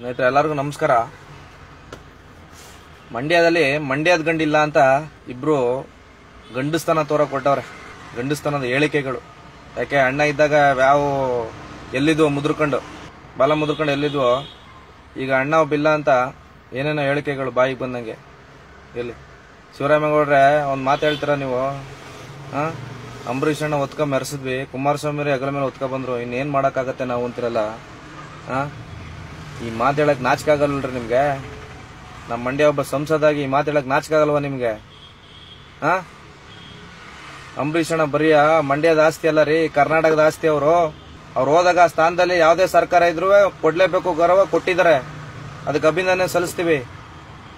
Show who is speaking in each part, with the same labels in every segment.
Speaker 1: ಸ್ನೇಹಿತರೆ, ಎಲ್ಲರಿಗೂ ನಮಸ್ಕಾರ. ಮಂಡ್ಯದಲ್ಲಿ ಮಂಡ್ಯದ ಗಂಡಿಲ್ಲ ಅಂತ ಇಬ್ರು ಗಂಡಸ್ತನ ತೋರ ಕೊಟ್ಟವ್ರೆ, ಗಂಡಸ್ತನದ ಹೇಳಿಕೆಗಳು. ಯಾಕೆ, ಅಣ್ಣ ಇದ್ದಾಗ ಯಾವ ಎಲ್ಲಿದ್ವು ಮುದ್ರಕೊಂಡು, ಬಲ ಮುದ್ರಕೊಂಡು ಎಲ್ಲಿದ್ವೋ, ಈಗ ಅಣ್ಣ ಒಬ್ಬಿಲ್ಲ ಅಂತ ಏನೇನೋ ಹೇಳಿಕೆಗಳು ಬಾಯಿಗೆ ಬಂದಂಗೆ. ಎಲ್ಲಿ? ಶಿವರಾಮೇಗೌಡ್ರೆ ಒಂದು ಮಾತು ಹೇಳ್ತೀರಾ ನೀವು? ಹಾಂ? ಅಂಬರೀಷ್ ಅಣ್ಣ ಒತ್ಕ ಮೆರೆಸಿದ್ವಿ, ಕುಮಾರಸ್ವಾಮಿ ಅಗಲ ಮೇಲೆ ಒತ್ಕ ಬಂದರು, ಇನ್ನೇನು ಮಾಡೋಕ್ಕಾಗತ್ತೆ ನಾವು ಅಂತಿರಲ್ಲ? ಹಾ? ಈ ಮಾತು ಹೇಳಕ್ ನಾಚಿಕೆ ಆಗಲ್ರಿ ನಿಮ್ಗೆ. ನಮ್ಮ ಮಂಡ್ಯ ಒಬ್ಬ ಸಂಸದಾಗಿ ಈ ಮಾತು ಹೇಳಕ್ ನಾಚಿಕೆ ನಿಮಗೆ? ಹಾ ಅಂಬರೀಷ್ ಅಣ್ಣ, ಬರೀ ಮಂಡ್ಯದ ಆಸ್ತಿ ಅಲ್ಲ ರೀ, ಕರ್ನಾಟಕದ ಆಸ್ತಿ ಅವರು. ಅವ್ರು ಹೋದಾಗ ಆ ಸ್ಥಾನದಲ್ಲಿ ಯಾವುದೇ ಸರ್ಕಾರ ಇದ್ರೂ ಕೊಡ್ಲೇಬೇಕು ಗೌರವ ಕೊಟ್ಟಿದ್ದಾರೆ. ಅದಕ್ಕೆ ಅಭಿನಂದನೆ ಸಲ್ಲಿಸ್ತೀವಿ.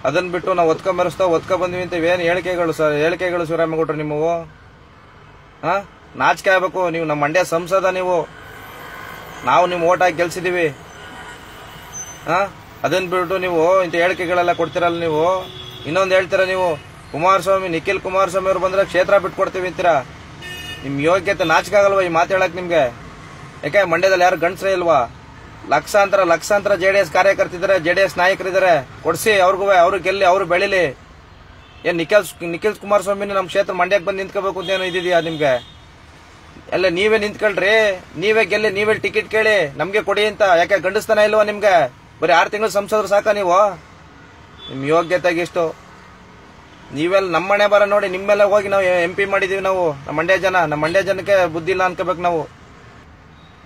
Speaker 1: ಅದನ್ನ ಬಿಟ್ಟು ನಾವು ಒತ್ಕ ಮೆರೆಸ್ತಾ ಒತ್ಕ ಬಂದ್ವಿ ಅಂತ ಏನು ಹೇಳಿಕೆಗಳು ಸರ್, ಹೇಳಿಕೆಗಳು ಶಿವರಾಮೇಗೌಡ್ರು ನಿಮ್ಮವು? ಹಾ ನಾಚಿಕೆ ಆಗ್ಬೇಕು. ನೀವು ನಮ್ಮ ಮಂಡ್ಯ ಸಂಸದ ನೀವು. ನಾವು ನಿಮ್ಮ ಓಟ್ ಹಾಕಿ ಹಾ ಅದನ್ನ ಬಿಟ್ಟು ನೀವು ಇಂಥ ಹೇಳಿಕೆಗಳೆಲ್ಲ ಕೊಡ್ತೀರಲ್ಲ ನೀವು? ಇನ್ನೊಂದು ಹೇಳ್ತೀರಾ ನೀವು? ಕುಮಾರಸ್ವಾಮಿ, ನಿಖಿಲ್ ಕುಮಾರಸ್ವಾಮಿ ಅವ್ರು ಬಂದ್ರೆ ಕ್ಷೇತ್ರ ಬಿಟ್ಕೊಡ್ತೀವಿ ಅಂತೀರಾ? ನಿಮ್ ಯೋಗ್ಯತೆ ನಾಚಿಕೆ ಆಗಲ್ವಾ ಈ ಮಾತು ಹೇಳಕ್ಕೆ ನಿಮ್ಗೆ? ಯಾಕೆ, ಮಂಡ್ಯದಲ್ಲಿ ಯಾರು ಗಂಡಸ್ರೆ ಇಲ್ವಾ? ಲಕ್ಷಾಂತರ ಲಕ್ಷಾಂತರ ಜೆ ಡಿ ಎಸ್ ಕಾರ್ಯಕರ್ತಿದ್ದಾರೆ ಜೆ ಡಿ ಎಸ್ ನಾಯಕರಿದ್ದಾರೆ ಕೊಡಿಸಿ, ಅವ್ರಿಗೂ, ಅವ್ರು ಗೆಲ್ಲಿ, ಅವ್ರು ಬೆಳಿಲಿ. ಏನ್ ನಿಖಿಲ್ ನಿಖಿಲ್ ಕುಮಾರಸ್ವಾಮಿ ನಮ್ಮ ಕ್ಷೇತ್ರ ಮಂಡ್ಯಕ್ಕೆ ಬಂದು ನಿಂತ್ಕೋಬೇಕು ಅಂತ ಏನೋ ಇದಿದೆಯಾ ನಿಮ್ಗೆ? ಎಲ್ಲ ನೀವೇ ನಿಂತ್ಕೊಳ್ರಿ. ನೀವೇ ಗೆಲ್ಲಿ, ನೀವೇ ಟಿಕೆಟ್ ಕೇಳಿ ನಮ್ಗೆ ಕೊಡಿ ಅಂತ. ಯಾಕೆ, ಗಂಡಸ್ತಾನೆ ಇಲ್ವಾ ನಿಮ್ಗೆ? ಬರೀ ಆರು ತಿಂಗಳು ಸಂಸದರು ಸಾಕ ನೀವು? ನಿಮ್ಮ ಯೋಗ್ಯತೆಗೆ ಎಷ್ಟು ನೀವೆಲ್ಲ ನಮ್ಮ ಮನೆ ಬರ ನೋಡಿ ನಿಮ್ಮೆಲ್ಲ ಹೋಗಿ ನಾವು ಎಂ ಪಿ ಮಾಡಿದೀವಿ ನಾವು. ನಮ್ಮ ಮಂಡ್ಯ ಜನ. ನಮ್ಮ ಮಂಡ್ಯ ಜನಕ್ಕೆ ಬುದ್ಧಿ ಇಲ್ಲ ಅನ್ಕೋಬೇಕು ನಾವು.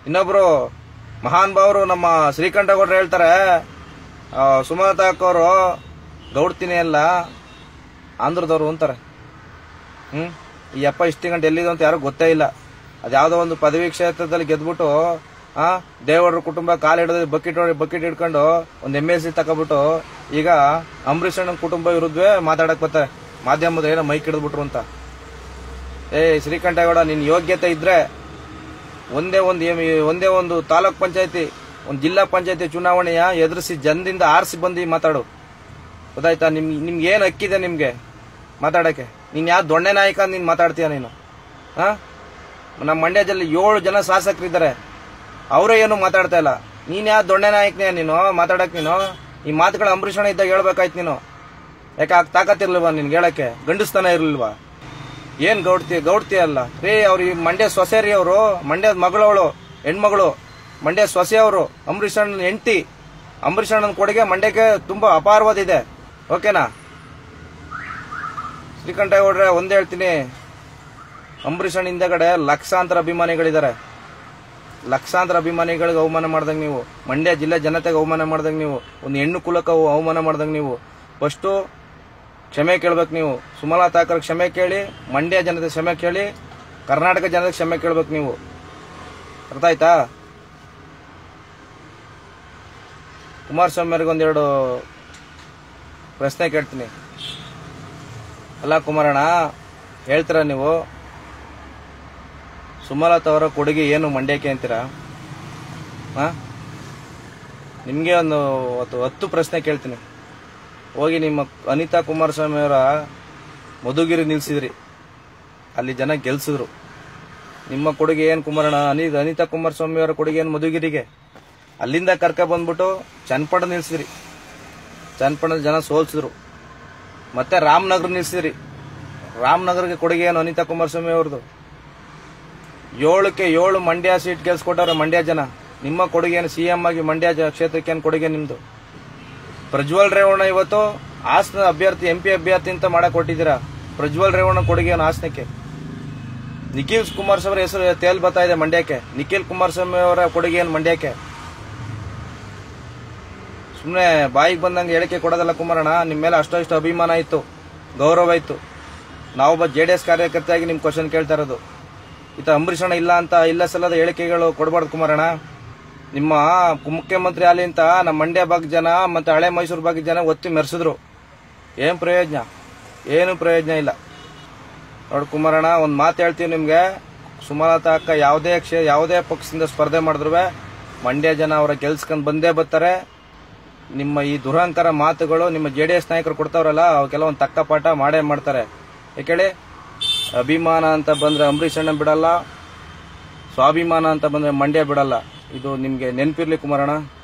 Speaker 1: ಇನ್ನೊಬ್ರು ಮಹಾನ್ ಭಾವರು ನಮ್ಮ ಶ್ರೀಕಂಠಗೌಡ್ರು ಹೇಳ್ತಾರೆ ಸುಮಲತಾ ಅಕ್ಕವರು ಗೌಡ್ತೀನಿ ಅಲ್ಲ ಆಂಧ್ರದವರು ಅಂತಾರೆ. ಹ್ಞೂ ಈ ಅಪ್ಪ ಇಷ್ಟು ಗಂಟೆ ಎಲ್ಲಿದೆ ಅಂತ ಯಾರು ಗೊತ್ತೇ ಇಲ್ಲ. ಅದ್ಯಾವುದೋ ಒಂದು ಪದವಿ ಕ್ಷೇತ್ರದಲ್ಲಿ ಗೆದ್ಬಿಟ್ಟು ಆ ದೇವರ ಕುಟುಂಬ ಕಾಲು ಹಿಡಿದು ಬಕೆಟ್ ಬಕೆಟ್ ಹಿಡ್ಕೊಂಡು ಒಂದು ಎಂ ಎಲ್ ಸಿ ತಗೊಬಿಟ್ಟು ಈಗ ಅಂಬರೀಷ್ ಅಣ್ಣನ ಕುಟುಂಬ ವಿರುದ್ಧವೇ ಮಾತಾಡಕ್ ಬರ್ತಾರೆ ಮಾಧ್ಯಮದ ಏನೋ ಮೈಕ್ ಹಿಡಿದ್ಬಿಟ್ರು ಅಂತ. ಏ ಶ್ರೀಕಂಠೇಗೌಡ ನಿನ್ ಯೋಗ್ಯತೆ ಇದ್ರೆ ಒಂದೇ ಒಂದು ಒಂದೇ ಒಂದು ತಾಲೂಕ್ ಪಂಚಾಯತಿ, ಒಂದು ಜಿಲ್ಲಾ ಪಂಚಾಯತಿ ಚುನಾವಣೆಯ ಎದುರಿಸಿ ಜನದಿಂದ ಆರಿಸಿ ಬಂದು ಮಾತಾಡು. ಗೊತ್ತಾಯ್ತಾ? ನಿಮ್, ನಿಮ್ಗೆ ಏನ್ ಹಕ್ಕಿದೆ ನಿಮ್ಗೆ ಮಾತಾಡಕ್ಕೆ? ನೀನ್ ಯಾವ ದೊಣ್ಣೆ ನಾಯಕ ನೀನ್ ಮಾತಾಡ್ತೀಯ ನೀನು? ಹಾ? ನಮ್ಮ ಮಂಡ್ಯದಲ್ಲಿ ಏಳು ಜನ ಶಾಸಕರಿದ್ದಾರೆ. ಅವರೇ ಏನು ಮಾತಾಡ್ತಾ ಇಲ್ಲ. ನೀನ್ ಯಾವ ದೊಣ್ಣೆ ನಾಯಕನೇ ನೀನು? ಮಾತಾಡಕ್ ನೀನು? ಈ ಮಾತುಗಳ ಅಂಬರೀಷಣ ಇದ್ದಾಗ ಹೇಳ್ಬೇಕಾಯ್ತು ನೀನು? ಯಾಕೆ ಆಗ ತಾಕತ್ತಿರ್ಲಿಲ್ವಾ ನಿನ್ಗೆ ಹೇಳಕ್ಕೆ? ಗಂಡಸ್ತನ ಇರ್ಲಿಲ್ವಾ? ಏನ್ ಗೌಡ್ತಿ? ಗೌಡ್ತಿ ಅಲ್ಲ. ರೇ ಅವ್ರ ಈ ಮಂಡ್ಯ ಸೊಸೆ ರೀ ಅವರು. ಮಂಡ್ಯದ ಮಗಳವಳು, ಹೆಣ್ಮಗಳು. ಮಂಡ್ಯ ಸೊಸೆ ಅವರು. ಅಂಬರೀಷ್ ಹೆಂಡತಿ. ಅಂಬರೀಷ್ ಅಣ್ಣನ ಕೊಡುಗೆ ಮಂಡ್ಯಕ್ಕೆ ತುಂಬಾ ಅಪಾರವಾದಿದೆ. ಓಕೆನಾ? ಶ್ರೀಕಂಠೇಗೌಡ್ರೆ, ಒಂದೇ ಹೇಳ್ತೀನಿ. ಅಂಬರೀಷ್ ಹಿಂದಗಡೆ ಲಕ್ಷಾಂತರ ಅಭಿಮಾನಿಗಳಿದ್ದಾರೆ. ಲಕ್ಷಾಂತರ ಅಭಿಮಾನಿಗಳಿಗೆ ಅವಮಾನ ಮಾಡ್ದಂಗೆ ನೀವು, ಮಂಡ್ಯ ಜಿಲ್ಲೆ ಜನತೆಗೆ ಅವಮಾನ ಮಾಡ್ದಂಗೆ ನೀವು, ಒಂದು ಹೆಣ್ಣು ಕುಲಕ್ಕೆ ಅವ- ಅವಮಾನ ಮಾಡ್ದಂಗೆ ನೀವು. ಫಸ್ಟು ಕ್ಷಮೆ ಕೇಳ್ಬೇಕು ನೀವು. ಸುಮಲತಾ ತಾಕರ್ ಕ್ಷಮೆ ಕೇಳಿ, ಮಂಡ್ಯ ಜನತೆ ಕ್ಷಮೆ ಕೇಳಿ, ಕರ್ನಾಟಕ ಜನತೆ ಕ್ಷಮೆ ಕೇಳ್ಬೇಕು ನೀವು. ಅರ್ಥ ಆಯ್ತಾ? ಕುಮಾರಸ್ವಾಮಿ ಅವ್ರಿಗೆ ಒಂದೆರಡು ಪ್ರಶ್ನೆ ಕೇಳ್ತೀನಿ. ಅಲ್ಲ ಕುಮಾರಣ್ಣ, ಹೇಳ್ತೀರಾ ನೀವು? ಸುಮಲತಾ ಅವರ ಕೊಡುಗೆ ಏನು ಮಂಡ್ಯಕ್ಕೆ ಅಂತೀರಾ? ಹಾ? ನಿಮಗೆ ಒಂದು ಹತ್ತು ಹತ್ತು ಪ್ರಶ್ನೆ ಕೇಳ್ತೀನಿ. ಹೋಗಿ ನಿಮ್ಮ ಅನಿತಾ ಕುಮಾರಸ್ವಾಮಿ ಅವರ ಮಧುಗಿರಿ ನಿಲ್ಲಿಸಿದ್ರಿ ಅಲ್ಲಿ ಜನ ಗೆಲ್ಸಿದ್ರು. ನಿಮ್ಮ ಕೊಡುಗೆ ಏನು ಕುಮಾರಣ್ಣ? ಅನಿ ಅನಿತಾ ಕುಮಾರಸ್ವಾಮಿ ಅವರ ಕೊಡುಗೆ ಏನು ಮಧುಗಿರಿಗೆ? ಅಲ್ಲಿಂದ ಕರ್ಕ ಬಂದ್ಬಿಟ್ಟು ಚನ್ನಪಡ ನಿಲ್ಲಿಸಿದ್ರಿ ಚನ್ನಪಟ್ಟಣದ ಜನ ಸೋಲ್ಸಿದ್ರು. ಮತ್ತೆ ರಾಮನಗರ ನಿಲ್ಲಿಸಿದ್ರಿ ರಾಮನಗರಕ್ಕೆ ಕೊಡುಗೆ ಏನು ಅನಿತಾ ಕುಮಾರಸ್ವಾಮಿ ಅವ್ರದ್ದು? ಏಳಕ್ಕೆ ಏಳು ಮಂಡ್ಯ ಸೀಟ್ ಗೆಲ್ಸ್ಕೊಟ್ಟವ್ರೆ ಮಂಡ್ಯ ಜನ. ನಿಮ್ಮ ಕೊಡುಗೆ ಏನು ಸಿಎಂ ಆಗಿ ಮಂಡ್ಯ ಕ್ಷೇತ್ರಕ್ಕೆ ಏನು ಕೊಡುಗೆ ನಿಮ್ದು? ಪ್ರಜ್ವಲ್ ರೇವಣ್ಣ ಇವತ್ತು ಹಾಸನ ಅಭ್ಯರ್ಥಿ ಎಂ ಪಿ ಅಭ್ಯರ್ಥಿ ಅಂತ ಮಾಡಕ್ ಕೊಟ್ಟಿದ್ದೀರಾ ಪ್ರಜ್ವಲ್ ರೇವಣ್ಣ ಕೊಡುಗೆ ಏನು ಹಾಸನಕ್ಕೆ. ನಿಖಿಲ್ ಕುಮಾರಸ್ವಾಮಿ ಹೆಸರು ತೇಲ್ ಬರ್ತಾ ಇದೆ ಮಂಡ್ಯಕ್ಕೆ. ನಿಖಿಲ್ ಕುಮಾರಸ್ವಾಮಿ ಅವರ ಕೊಡುಗೆ ಏನು ಮಂಡ್ಯಕ್ಕೆ. ಸುಮ್ಮನೆ ಬಾಯಿಗೆ ಬಂದಂಗೆ ಹೇಳಿಕೆ ಕೊಡೋದಲ್ಲ ಕುಮಾರಣ್ಣ, ನಿಮ್ಮ ಮೇಲೆ ಅಷ್ಟೋ ಇಷ್ಟು ಅಭಿಮಾನ ಇತ್ತು, ಗೌರವ ಇತ್ತು. ನಾವೊಬ್ಬ ಜೆ ಡಿ ಎಸ್ ಕಾರ್ಯಕರ್ತೆಯಾಗಿ ನಿಮ್ಮ ಕ್ವಶನ್ ಕೇಳ್ತಾ ಇರೋದು. ಈತ ಅಂಬರೀಷ್ ಅಣ್ಣ ಇಲ್ಲ ಅಂತ ಇಲ್ಲ ಸಲ್ಲದ ಹೇಳಿಕೆಗಳು ಕೊಡಬಾರ್ದು ಕುಮಾರಣ್ಣ. ನಿಮ್ಮ ಮುಖ್ಯಮಂತ್ರಿ ಅಲ್ಲಿ ಅಂತ ನಮ್ಮ ಮಂಡ್ಯ ಭಾಗದ ಜನ ಮತ್ತೆ ಹಳೆ ಮೈಸೂರು ಭಾಗದ ಜನ ಒತ್ತಿ ಮೆರೆಸಿದ್ರು. ಏನು ಪ್ರಯೋಜನ? ಏನು ಪ್ರಯೋಜನ ಇಲ್ಲ. ನೋಡಿ ಕುಮಾರಣ್ಣ, ಒಂದು ಮಾತು ಹೇಳ್ತೀವಿ ನಿಮಗೆ. ಸುಮಲತಾ ಅಕ್ಕ ಯಾವುದೇ ಕ್ಷೇ, ಯಾವುದೇ ಪಕ್ಷದಿಂದ ಸ್ಪರ್ಧೆ ಮಾಡಿದ್ರು ಮಂಡ್ಯ ಜನ ಅವರ ಗೆಲ್ಸ್ಕೊಂಡು ಬಂದೇ ಬರ್ತಾರೆ. ನಿಮ್ಮ ಈ ದುರಹಂಕರ ಮಾತುಗಳು ನಿಮ್ಮ ಜೆ ಡಿ ಎಸ್ ನಾಯಕರು ಕೊಡ್ತಾವ್ರಲ್ಲ ಅವಕ್ಕೆಲ್ಲ ಒಂದು ತಕ್ಕ ಪಾಠ ಮಾಡೇ ಮಾಡ್ತಾರೆ. ಯಾಕೇಳಿ ಅಭಿಮಾನ ಅಂತ ಬಂದರೆ ಅಂಬರೀಷ್ ಅಣ್ಣ ಬಿಡಲ್ಲ. ಸ್ವಾಭಿಮಾನ ಅಂತ ಬಂದರೆ ಮಂಡ್ಯ ಬಿಡಲ್ಲ. ಇದು ನಿಮಗೆ ನೆನಪಿರ್ಲಿ ಕುಮಾರಣ್ಣ.